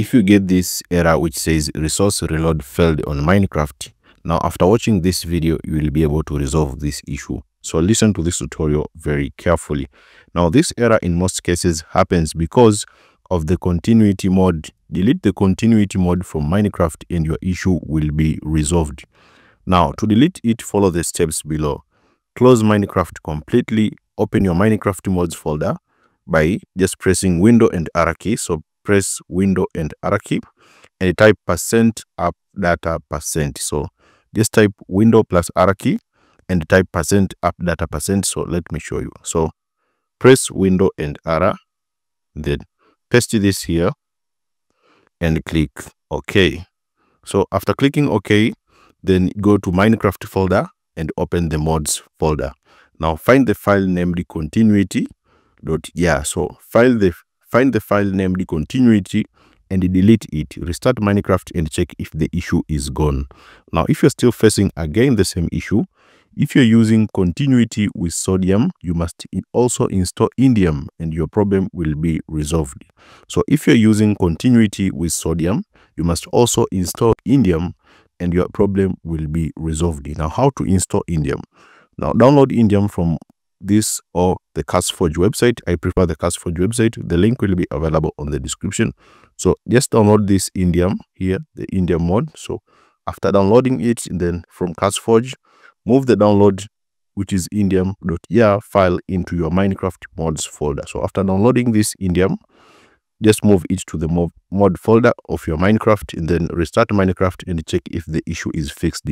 if you get this error which says resource reload failed on minecraft now after watching this video you will be able to resolve this issue. So listen to this tutorial very carefully. Now this error in most cases happens because of the continuity mode. Delete the continuity mode from minecraft and your issue will be resolved. Now to delete it follow the steps below. Close minecraft completely. Open your minecraft mods folder by just pressing window and R key. So press window and arrow key and type percent up data percent. So just type window plus arrow key and type percent up data percent. So let me show you. So press window and arrow then paste this here and click ok. So after clicking ok then go to minecraft folder and open the mods folder. Now find the file named continuity dot yeah so file the find the file named continuity and delete it. Restart minecraft and check if the issue is gone. Now if you're still facing again the same issue if you're using continuity with sodium you must also install indium and your problem will be resolved. So if you're using continuity with sodium you must also install indium and your problem will be resolved. Now how to install indium? Now download indium from this or the CurseForge website. I prefer the CurseForge website. The link will be available on the description. So just download this Indium here, the Indium mod. So after downloading it, then from CurseForge, move the download, which is indium.jar file into your Minecraft mods folder. So after downloading this Indium, just move it to the mod folder of your Minecraft and then restart Minecraft and check if the issue is fixed.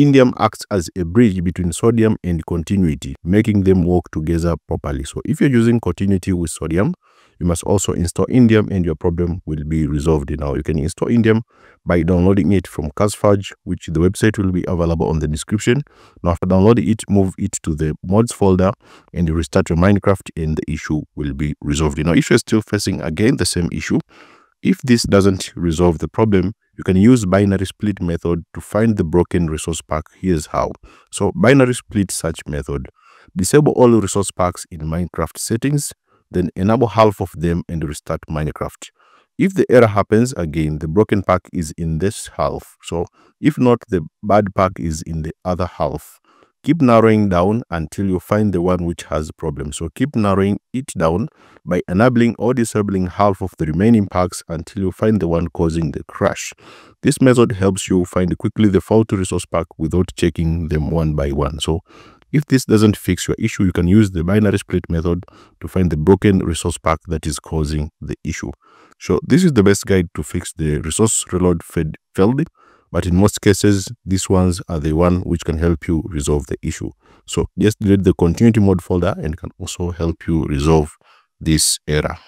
Indium acts as a bridge between sodium and continuity, making them work together properly. So if you're using continuity with sodium, you must also install Indium and your problem will be resolved. Now you can install Indium by downloading it from CurseForge, which the website will be available on the description. Now after downloading it, move it to the mods folder and you restart your Minecraft and the issue will be resolved. Now if you're still facing again the same issue, if this doesn't resolve the problem, you can use binary split method to find the broken resource pack. Here's how. So binary split search method. Disable all resource packs in Minecraft settings, then enable half of them and restart Minecraft. If the error happens again, the broken pack is in this half. So if not, the bad pack is in the other half keep narrowing down until you find the one which has a problem. So keep narrowing it down by enabling or disabling half of the remaining packs until you find the one causing the crash. This method helps you find quickly the faulty resource pack without checking them one by one. So if this doesn't fix your issue you can use the binary split method to find the broken resource pack that is causing the issue. So this is the best guide to fix the resource reload failed but in most cases these ones are the one which can help you resolve the issue. So just delete the continuity mode folder and can also help you resolve this error